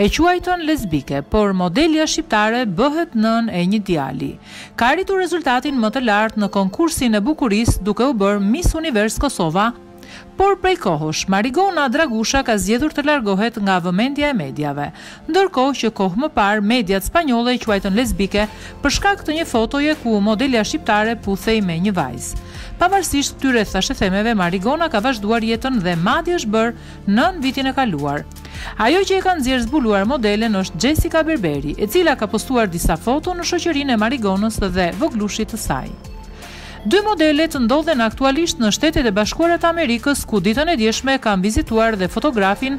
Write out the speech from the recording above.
E quajtën lesbike, por modelja shqiptare bëhet nënë e një djali. Ka arritur rezultatin më të lartë në konkursin e bukurisë duke u bërë Miss Univers Kosova, por prej kohësh Marigona Dragusha ka zgjedhur të largohet nga vëmendja e mediave. Ndërkohë që kohë më parë mediat spanjolle e quajtën lesbike për shkak të një fotoje ku modelja shqiptare puthej me një vajzë. Pavarësisht këtyre thashethemeve Marigona ka vazhduar jetën dhe madje është bërë nënë vitin e kaluar. Ajo që e ka nxjerr zbuluar modelen është Jessica Berberi, e cila ka postuar disa foto në shoqërinë e Marigonës dhe vogëlushit të saj. Dy modelet ndodhen aktualisht në Shtetet e Bashkuara të Amerikës ku ditën e djeshme kanë vizituar dhe fotografin